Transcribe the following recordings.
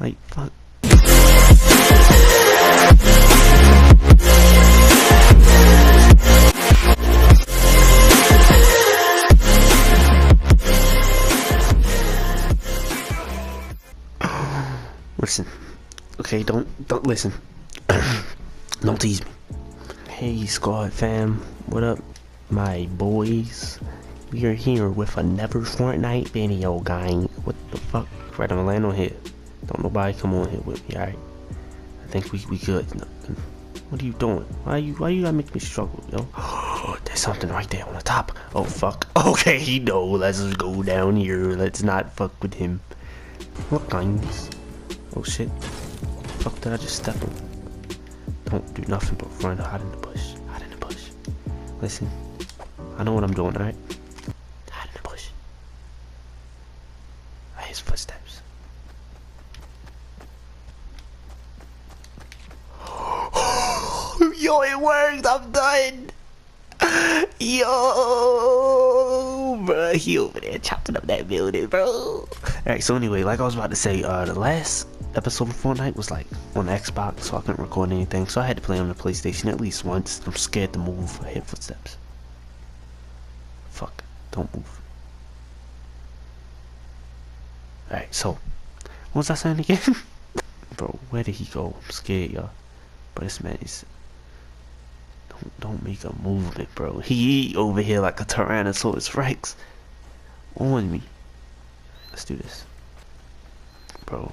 Like, fuck. Listen. Okay, don't don't listen. don't tease me. Hey squad fam, what up my boys? We are here with another Fortnite video gang. What the fuck? Right, I'm gonna land on here. Don't nobody come on here with me, alright? I think we we good. What are you doing? Why you why you gotta make me struggle, yo? There's something right there on the top. Oh fuck. Okay, no, let's just go down here. Let's not fuck with him. What guys? Oh shit. Fuck did I just step on? Don't do nothing but run hide in the bush. Hide in the bush. Listen. I know what I'm doing, alright? Hide in the bush. I hear footsteps. Yo, it worked! I'm done! Yo, bro, he over there chopping up that building, bro. Alright, so anyway, like I was about to say, uh, the last episode of Fortnite was like on Xbox, so I couldn't record anything, so I had to play on the PlayStation at least once. I'm scared to move. I hear footsteps. Fuck, don't move. Alright, so, what was I saying again? bro, where did he go? I'm scared, y'all. But this man is don't, don't make a movement, bro. He over here like a Tyrannosaurus Rex on me. Let's do this, bro.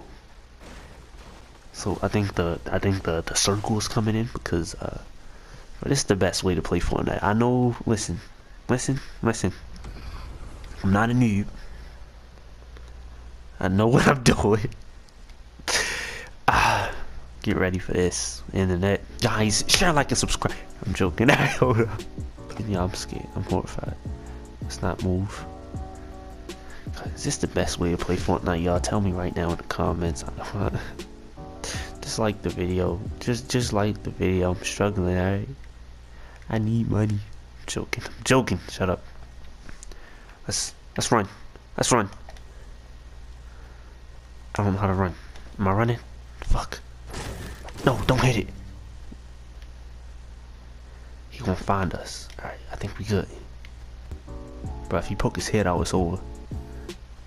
So I think the I think the the circle is coming in because uh, this is the best way to play Fortnite. I know. Listen, listen, listen. I'm not a noob. I know what I'm doing. ah, get ready for this, internet guys. Share, like, and subscribe. I'm joking. Yeah, I'm scared. I'm horrified. Let's not move. Is this the best way to play Fortnite? Y'all tell me right now in the comments. just like the video. Just just like the video. I'm struggling, alright? I need money. I'm joking. I'm joking. Shut up. Let's let's run. Let's run. I don't know how to run. Am I running? Fuck. No, don't hit it. Gonna find us. Alright, I think we good. But if he poke his head out, it's over.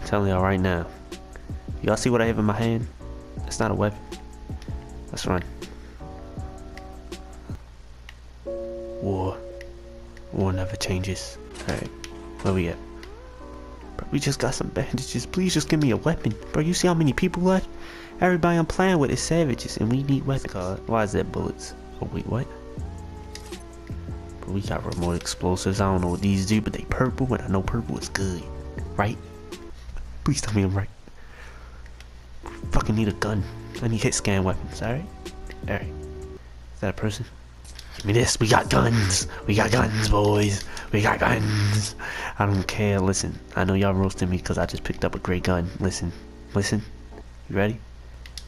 I'm telling y'all right now. Y'all see what I have in my hand? It's not a weapon. Let's run. War. War never changes. Alright, where we at? Bro, we just got some bandages. Please just give me a weapon. Bro, you see how many people left? Everybody I'm playing with is savages, and we need weapons. Why is that bullets? Oh wait, what? We got remote explosives. I don't know what these do, but they purple, and I know purple is good, right? Please tell me I'm right. Fucking need a gun. I need hit scan weapons. All right, all right. Is that a person? Give me this. We got guns. We got guns, boys. We got guns. I don't care. Listen, I know y'all roasting me because I just picked up a great gun. Listen, listen. You ready?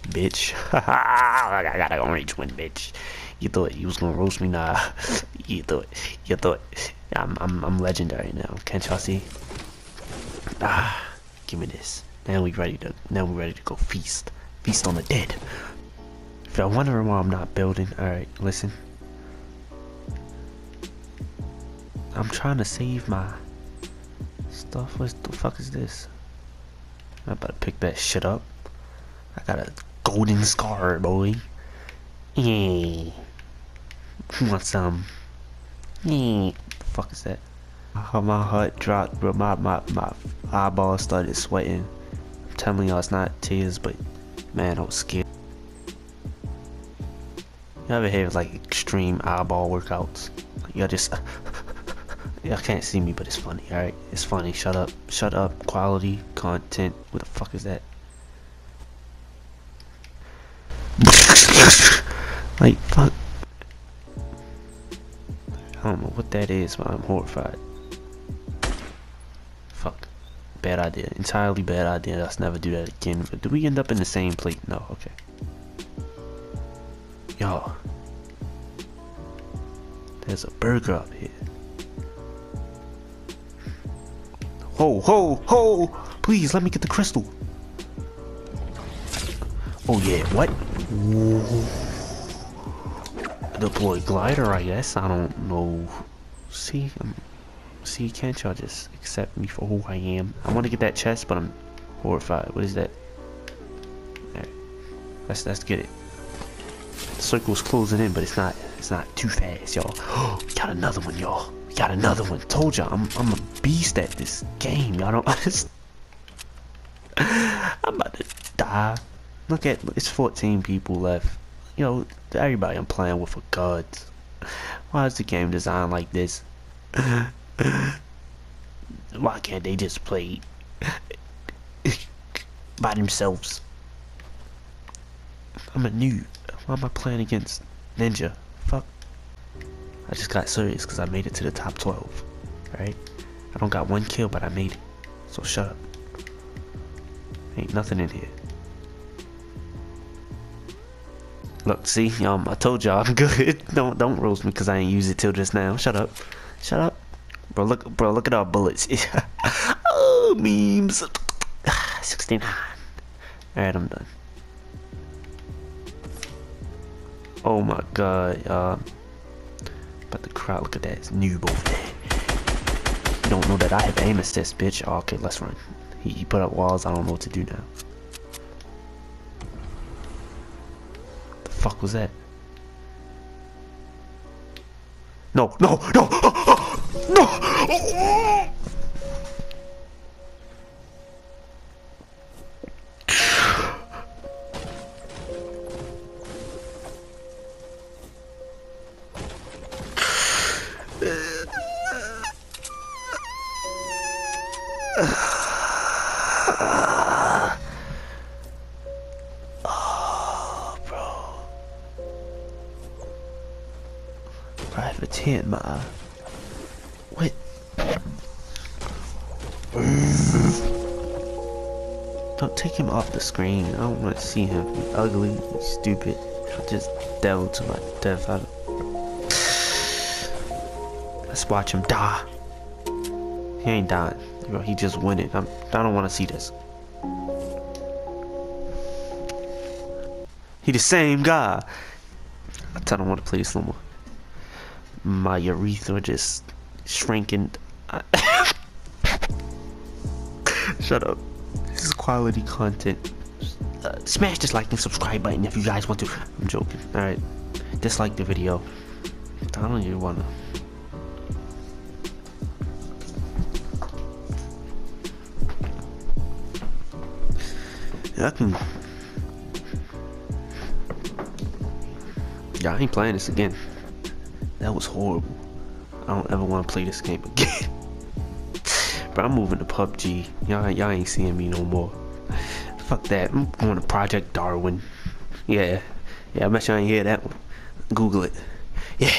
Bitch. I got an orange one, bitch. You thought you was gonna roast me? Nah. You thought. You thought. I'm, I'm, I'm legendary now. Can't y'all see? Ah, give me this. Now we ready to. Now we ready to go feast. Feast on the dead. If y'all wondering why I'm not building, all right, listen. I'm trying to save my stuff. What the fuck is this? I'm about to pick that shit up. I got a golden scar, boy. Yeah. Want some? Yeah. Fuck is that? How my heart dropped, bro. My my my eyeballs started sweating. I'm telling y'all, it's not tears, but man, I was scared. You ever have like extreme eyeball workouts? Y'all just Y'all can't see me, but it's funny, alright? It's funny. Shut up. Shut up. Quality content. What the fuck is that? like, fuck. I don't know what that is, but I'm horrified. Fuck. Bad idea. Entirely bad idea. Let's never do that again. But do we end up in the same plate? No, okay. Y'all. There's a burger up here. Ho, ho, ho! Please, let me get the crystal. Oh yeah, what? Deploy glider, I guess. I don't know. See, um, see, can't y'all just accept me for who I am? I want to get that chest, but I'm horrified. What is that? Right. Let's let's get it. The circle's closing in, but it's not. It's not too fast, y'all. got another one, y'all. Got another one. Told y'all, I'm I'm a beast at this game. Y'all don't understand. I'm about to die. Look at it's 14 people left. You know, everybody I'm playing with are gods. Why is the game designed like this? Why can't they just play by themselves? I'm a noob. Why am I playing against Ninja? Fuck. I just got serious because I made it to the top 12. Right? I don't got one kill, but I made it. So shut up. Ain't nothing in here. Look, see, um, I told y'all I'm good. don't don't roast me because I ain't use it till just now. Shut up, shut up, bro. Look, bro, look at our bullets. oh, memes. 69. All right, I'm done. Oh my god, y'all. But the crowd, look at that. It's noob over there. You don't know that I have aim assist, bitch. Oh, okay, let's run. He, he put up walls. I don't know what to do now. Fuck was that? No, no, no, no! Private ma. What? Don't take him off the screen. I don't want to see him ugly, stupid. I just devil to my death. I Let's watch him die. He ain't dying. He just win it. I'm, I don't want to see this. He the same guy. I don't want to play this no more. My urethra just shrinking. Shut up. This is quality content. Uh, smash this like and subscribe button if you guys want to. I'm joking. Alright. Dislike the video. I don't even wanna. I can Yeah, I ain't playing this again. That was horrible. I don't ever want to play this game again. but I'm moving to PUBG. Y'all, y'all ain't seeing me no more. Fuck that. I'm going to Project Darwin. Yeah. Yeah, I bet y'all ain't hear that one. Google it. Yeah.